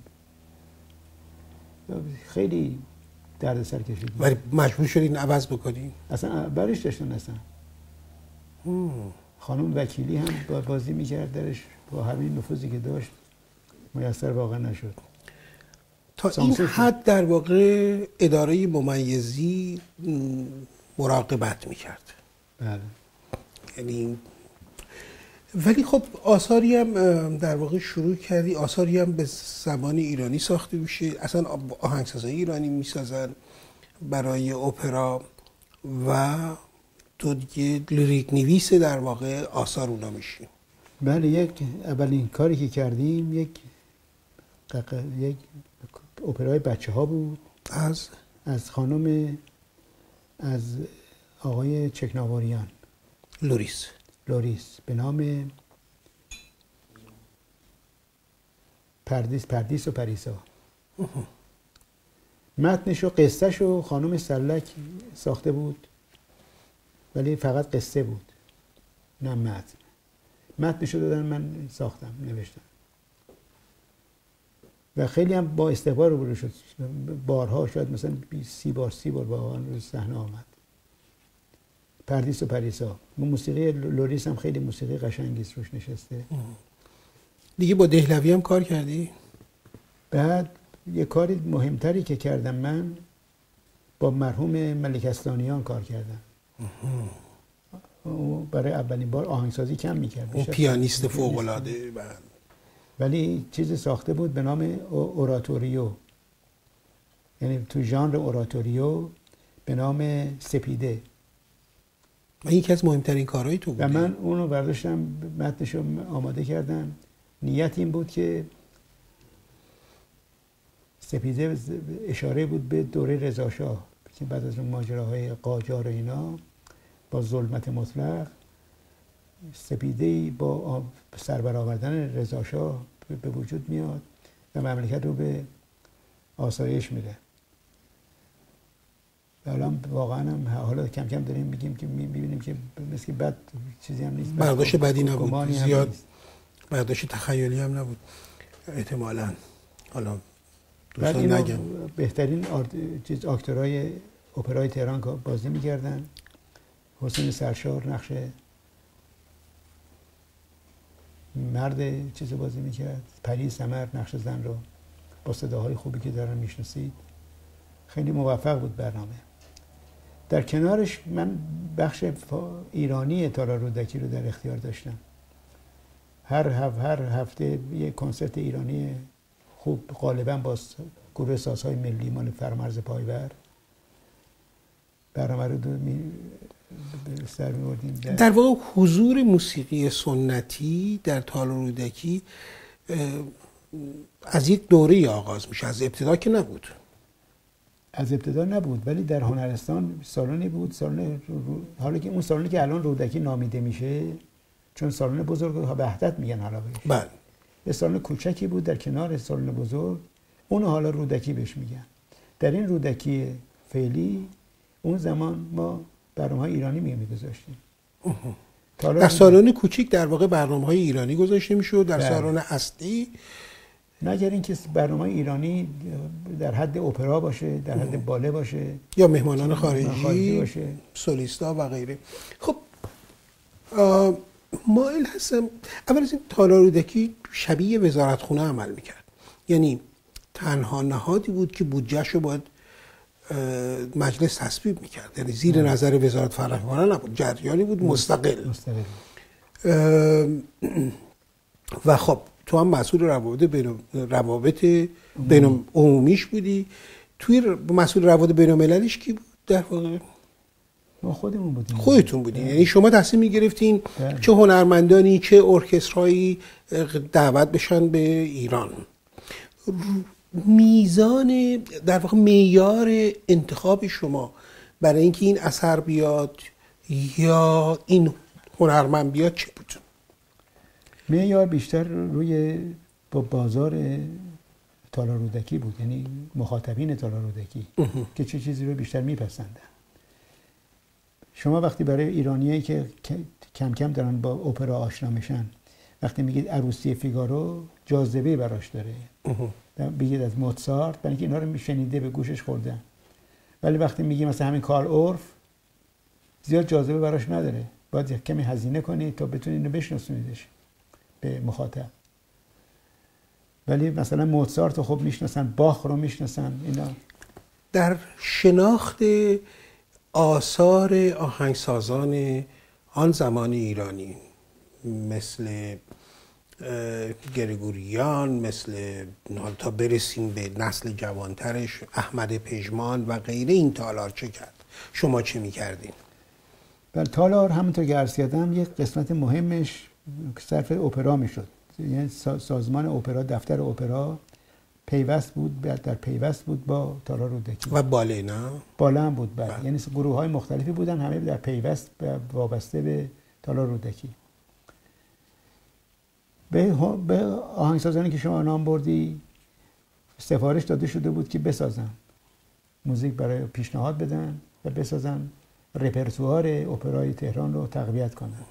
خیلی دردسر کشید. ولی مجبور شدین عوض بکنین اصلا برش داشتن اصلا. خانم وکیلی هم با- بازی می‌کرد درش با همین نفوذی که داشت میسر واقع نشد. تا این. حد در واقع اداره ممیزی مراقبت می‌کرد. بله. یعنی ولی خب آثاری هم در واقع شروع کردی. آثاری هم به زبان ایرانی ساخته میشه اصلا آهنگسازای ایرانی می‌سازن برای اپرا و تو دیگه لیریک نویس در واقع آثار اونا میشی. بله یک اولین کاری که کردیم یک یک اپرای بچه ها بود. از؟ از خانم از آقای چکناواریان لوریس. لوریس. به نام پردیس پردیس و پریسا. متنش و قصهش و خانم سلک ساخته بود ولی فقط قصه بود نه متن. متنش رو دادن من ساختم نوشتم. و خیلی هم با استقبال روبرو شد. بارها شاید مثلا بیست- سی بار سی بار با آن رو صحنه آمد. پردیس و پریسا. موسیقی لوریس هم خیلی موسیقی قشنگی روش نشسته. دیگه با دهلوی هم کار کردی؟ بعد یه کاری مهمتری که کردم من با مرحوم ملیک اصلانیان کار کردم. او برای اولین بار آهنگسازی هم می‌کرد. اون پیانیست فوق العاده ولی چیزی ساخته بود به نام او- اوراتوریو. یعنی تو ژانر اوراتوریو به نام سپیده. و یکی از مهمترین کارهای تو و بوده. من اونو برداشتم متنش رو آماده کردم. نیت این بود که سپیده اشاره بود به دوره رضاشاه که بعد از اون ماجراهای قاجار و اینا با ظلمت مطلق سپیده با آ- سربرآوردن رضاشاه به- به وجود میاد و مملکت رو به آسایش میده و الان واقعا هم حالا کم کم داریم میگیم که می‌بینیم که مثل که بد چیزی هم نیست برداشت بدی نبود. زیاد. برداشت تخیلی هم نبود احتمالا حالا دوستان نگن بهترین. چیز اکتورای اپرای تهران بازی می‌کردن حسین سرشار نقش مرد چیز بازی می‌کرد. پری سمر نقش زن رو با صداهای خوبی که دارن می‌شناسید. خیلی موفق بود برنامه. در کنارش من بخش ایرانی تارا رودکی رو در اختیار داشتم. هر هر هفته یه کنسرت ایرانی خوب غالبا با گروه سازهای ملی مال فرامرز پایور. برنامه رو سر در, در واقع حضور موسیقی سنتی در تال رودکی از یک دوره آغاز میشه از ابتدا که نبود. از ابتدا نبود ولی در هنرستان سالنی بود سالن حالا که اون سالنی که الان رودکی نامیده میشه چون سالن بزرگ ها وحدت میگن حالا بله. یه سالن کوچکی بود در کنار سالن بزرگ اون حالا رودکی بهش میگن. در این رودکی فعلی اون زمان ما برنامه های ایرانی میگذاشتیم. در سالن کوچیک در واقع برنامه های ایرانی گذاشته میشه و در بله. سالن اصلی. نه اگر اینکه برنامه ایرانی در حد اپرا باشه در حد باله باشه یا مهمانان خارجی, خارجی باشه. سولیستا و غیره. خب مایل هستم. اول از این تالار رودکی شبیه وزارت خونه عمل می‌کرد. یعنی تنها نهادی بود که بودجهش رو باید مجلس تصویب می‌کرد. یعنی زیر نظر وزارت فرهنگ نبود. جریانی بود مستقل. مستقل. و خب تو هم مسئول روابط بین روابط بین عمومیش بودی. توی مسئول روابط بین المللیش کی بود؟ در واقع؟ ما خودمون بودیم. خودتون بودین یعنی شما تصمیم می‌گرفتین بله. چه هنرمندانی چه ارکسترهایی اه، دعوت بشن به ایران. میزان در واقع معیار انتخاب شما برای اینکه این اثر بیاد یا این هنرمند بیاد چه بود؟ معیار بیشتر روی با بازار تالار رودکی بود یعنی مخاطبین تالار رودکی که چه چیزی رو بیشتر میپسندن. شما وقتی برای ایرانیایی که کم کم دارن با اپرا آشنا میشن وقتی میگید عروسی فیگارو جاذبه براش داره. بگید از موتسارت برای اینکه اینا رو میشنیده به گوشش خوردن ولی وقتی میگی مثلا همین کارل اورف زیاد جاذبه براش نداره. باید کمی هزینه کنی تا بتونی اینو بشناسونیدش به مخاطب. ولی مثلا موتسارت رو خب می‌شناسن باخ رو می‌شناسن اینا. در شناخت آثار آهنگسازان آن زمان ایرانی مثل گرگوریان مثل تا برسیم به نسل جوانترش احمد پژمان و غیره این تالار چه کرد؟ شما چه می‌کردین؟ بله تالار همونطور که عرض کردم یک قسمت مهمش صرف اپرا می‌شد. یعنی سا- سازمان اپرا دفتر اپرا پیوست بود در پیوست بود با تالار رودکی و باله نه بالا هم بود بله. بله. یعنی گروه های مختلفی بودن همه در پیوست وابسته به تالار رودکی به, آهنگسازانی که شما نام بردی سفارش داده شده بود که بسازن. موزیک برای پیشنهاد بدن و بسازن. رپرتوار اپرای تهران رو تقویت کنن.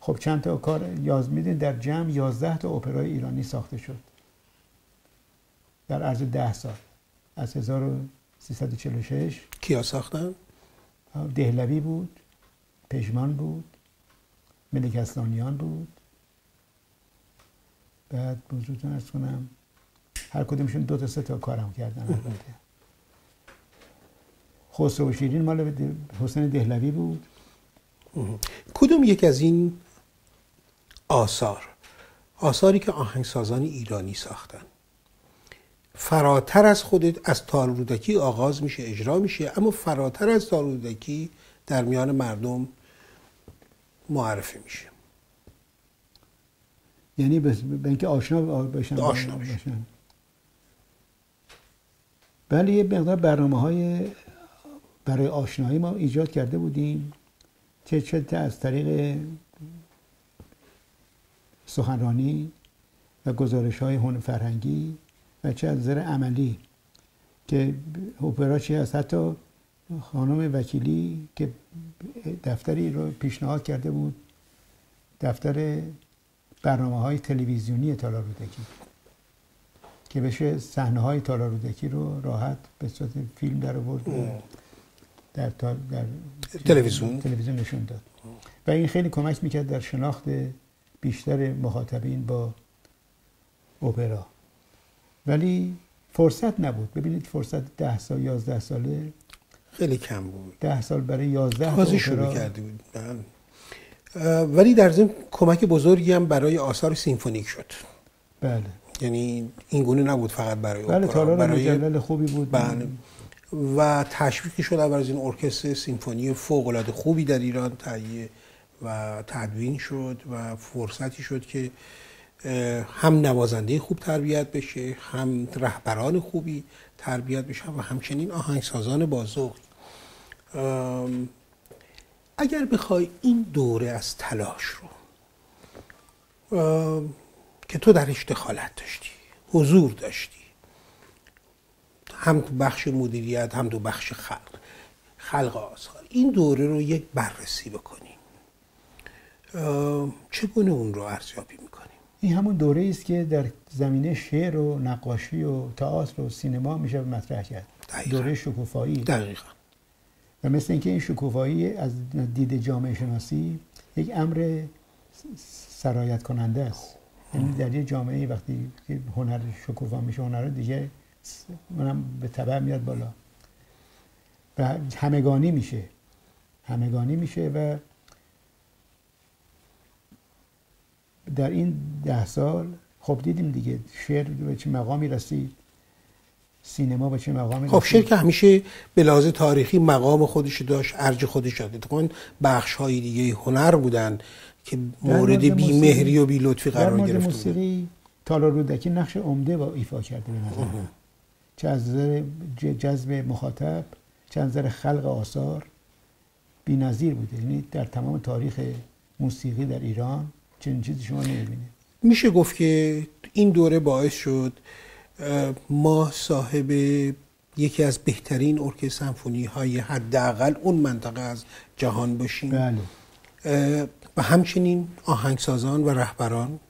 خب چند تا کار یاز میدین؟ در جمع 11 تا اپرای ایرانی ساخته شد. در عرض ده سال. از 1346 کیا ساختن؟ دهلوی بود پژمان بود ملک اسلانیان بود. بعد بزرگتون ارز کنم هر کدومشون دو تا سه تا کارم کردن البته. خسرو و شیرین مال حسین دهلوی بود. کدوم یک از این آثار؟ آثاری که آهنگسازان ایرانی ساختن. فراتر از خودت از تار رودکی آغاز میشه اجرا میشه اما فراتر از تار رودکی در میان مردم معرفی میشه. یعنی به اینکه آشنا بشن آشنا بشن. بله یه مقدار برنامه های برای آشنایی ما ایجاد کرده بودیم. چه چه از طریق سخنرانی و گزارش های هنر فرهنگی و چه از نظر عملی که اپرا چی هست. حتی خانم وکیلی که دفتری رو پیشنهاد کرده بود. دفتر برنامه های تلویزیونی تالار رودکی که بشه صحنه های تالار رودکی رو راحت به صورت فیلم در آورد در, تا- در تلویزیون؟ تلویزیون نشون داد. و این خیلی کمک می‌کرد در شناخت بیشتر مخاطبین با اپرا. ولی فرصت نبود. ببینید فرصت ده سال یازده ساله خیلی کم بود. ده سال برای یازده تا شروع کرده بود. بله. ولی در ضمن کمک بزرگی هم برای آثار سیمفونیک شد. بله. یعنی این گونه نبود فقط برای بله تالار برای مجلل خوبی بود. بله. و تشویقی شد اول از این ارکستر سیمفونی فوق العاده خوبی در ایران تهیه و تدوین شد و فرصتی شد که هم نوازنده خوب تربیت بشه هم رهبران خوبی تربیت بشن و همچنین آهنگسازان بازوق اگر بخوای این دوره از تلاش رو که تو درش دخالت داشتی حضور داشتی هم تو بخش مدیریت هم تو بخش خلق خلق آثار این دوره رو یک بررسی بکنیم چگونه اون رو ارزیابی می‌کنیم این همون دوره است که در زمینه شعر و نقاشی و تئاتر و سینما میشه مطرح کرد. دقیقاً. دوره شکوفایی. دقیقا. مثل اینکه این شکوفایی از دید جامعه شناسی یک امر سرایت کننده است. یعنی در یه جامعه وقتی که هنر شکوفا میشه هنر دیگه منم به تبع میاد بالا. و همگانی میشه. همگانی میشه و در این ده سال خب دیدیم دیگه شعر به چه مقامی رسید. سینما به چه مقامی خب شعر که همیشه به لحاظ تاریخی مقام خودش داشت ارج خودش داشت. اتفاقاً بخش های دیگه هنر بودن که مورد بی مهری و بی لطفی قرار بودن موسیقی تالار رودکی نقش عمده با ایفا کرده به نظر. چه از نظر جذب مخاطب چه از نظر خلق آثار بی‌نظیر بوده. یعنی در تمام تاریخ موسیقی در ایران چنین چیزی شما نمی‌بینید. میشه گفت که این دوره باعث شد ما صاحب یکی از بهترین ارکستر سمفونی های حداقل اون منطقه از جهان باشیم. بله. و همچنین آهنگسازان و رهبران.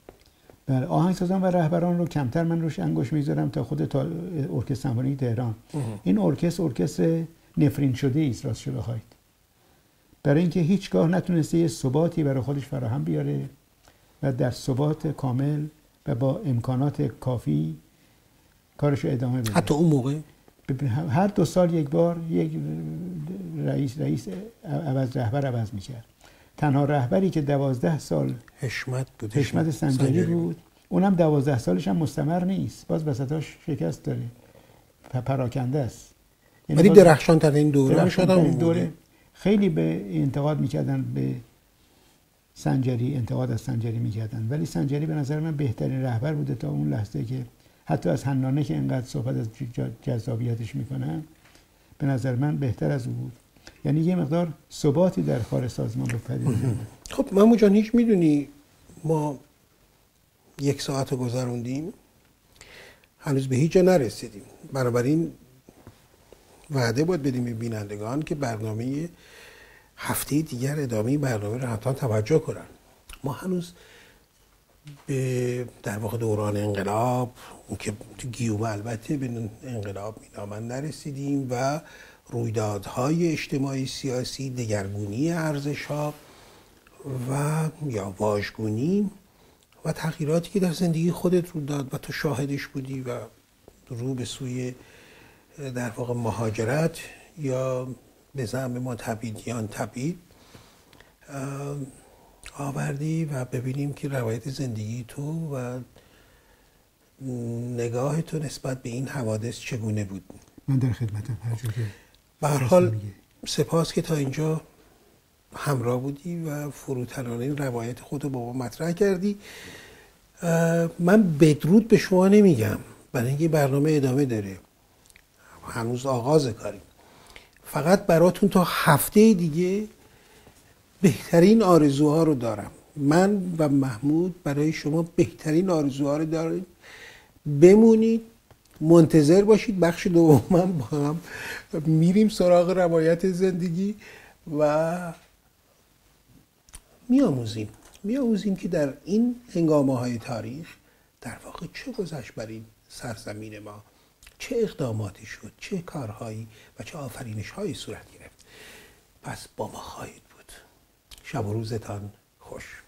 بله آهنگسازان و رهبران رو کمتر من روش انگوش می‌ذارم تا خود تا ارکستر سمفونی تهران. این ارکستر ارکستر نفرین شده است راست شده بخواید برای اینکه هیچگاه نتونسته یه ثباتی برای خودش فراهم بیاره و در ثبات کامل و با امکانات کافی کارش ادامه بده. حتی اون موقع؟ هر دو سال یک بار یک رئیس رئیس عوض رهبر عوض می‌کرد. تنها رهبری که دوازده سال حشمت بود. حشمت سنجری بود. اونم دوازده سالش هم مستمر نیست. باز وسطاش شکست داره. پراکنده است. یعنی ولی درخشان ترین این دوره اون دوره. خیلی به انتقاد می‌کردن به سنجری انتقاد از سنجری می‌کردن. ولی سنجری به نظر من بهترین رهبر بوده تا اون لحظه که حتی از حنانه که اینقدر صحبت از جذابیتش می‌کنن به نظر من بهتر از او بود. یعنی یه مقدار ثباتی در کار سازمان به پدید. خب محمود جان هیچ می‌دونی ما یک ساعت رو گذروندیم هنوز به هیچ جا نرسیدیم. بنابراین وعده باید بدیم به بینندگان که برنامه هفته دیگر ادامه برنامه رو حتما توجه کنن. ما هنوز به در واقع دوران انقلاب که تو گیومه البته به انقلاب مینامن نرسیدیم و رویدادهای اجتماعی سیاسی دگرگونی ارزش ها و یا واژگونی و تغییراتی که در زندگی خودت رو داد و تو شاهدش بودی و رو به سوی در واقع مهاجرت یا به زعم ما تبعیدیان تبعید اه، آوردی و ببینیم که روایت زندگی تو و نگاه تو نسبت به این حوادث چگونه بود؟ من در خدمتم هر به هر حال. سپاس که تا اینجا همراه بودی و فروتنانه این روایت خود رو با ما مطرح کردی. من بدرود به شما نمیگم. برای اینکه برنامه ادامه داره. هنوز آغاز کاریم فقط براتون تا هفته دیگه بهترین آرزوها رو دارم. من و محمود برای شما بهترین آرزوها رو داریم. بمونید منتظر باشید. بخش دوم با هم میریم سراغ روایت زندگی و میآموزیم. میآموزیم که در این هنگامه های تاریخ در واقع چه گذشت بر این سرزمین ما؟ چه اقداماتی شد؟ چه کارهایی و چه آفرینش هایی صورت گرفت؟ پس با ما خواهید بود. شب و روزتان خوش.